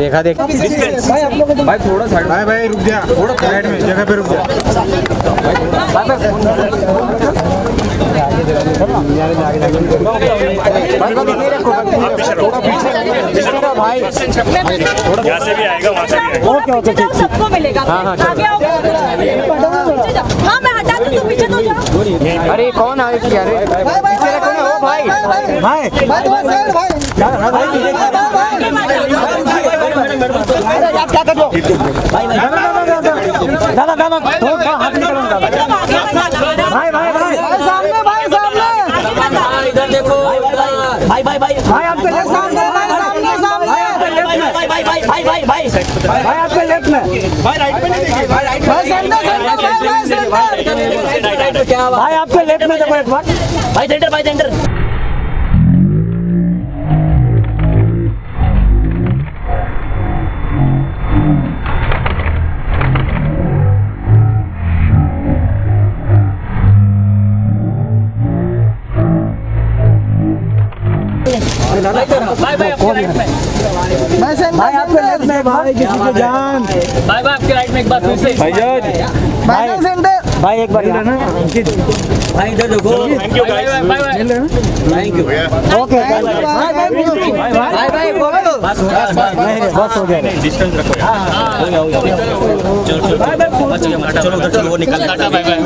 देखा देख भाई थोड़ा साइड भाई भाई रुक जा थोड़ा साइड में जगह पे रुक जा यहाँ से भी आएगा वहाँ से भी आएगा ओके ओके ठीक सबको मिलेगा आगे आओ पीछे जाओ हाँ मैं हटा दूँ तो पीछे तो जाओ अरे कौन आए कि अरे पीछे देखो ना ओ भाई भाई दादा दादा थोड़ा हाथ निकालो दादा भाई भाई भाई सामने भाई सामने इधर देखो भाई भाई भाई भाई आपके लेफ़्ट सामने भाई सामने सामने भाई भाई भाई भाई भाई भाई भाई आपके लेफ़्ट में भाई सेंटर सेंटर भाई भाई सेंटर क्या भाई आपके लेफ़्ट में देखो एक बार। भाई सेंटर भाई सेंटर भाई भाई आपके राइट में भाई किसी को जान भाई भाई आपके राइट में एक बार फिर से भाई जज भाई सेंटर भाई एक बार। भाई इधर देखो thank you guys thank you okay भाई भाई भाई भाई भाई बस बस बस हो गया डिस्टेंस रखो यार हो गया हो गया चलो चलो चलो चलो उधर चलो वो निकल टाटा बाय बाय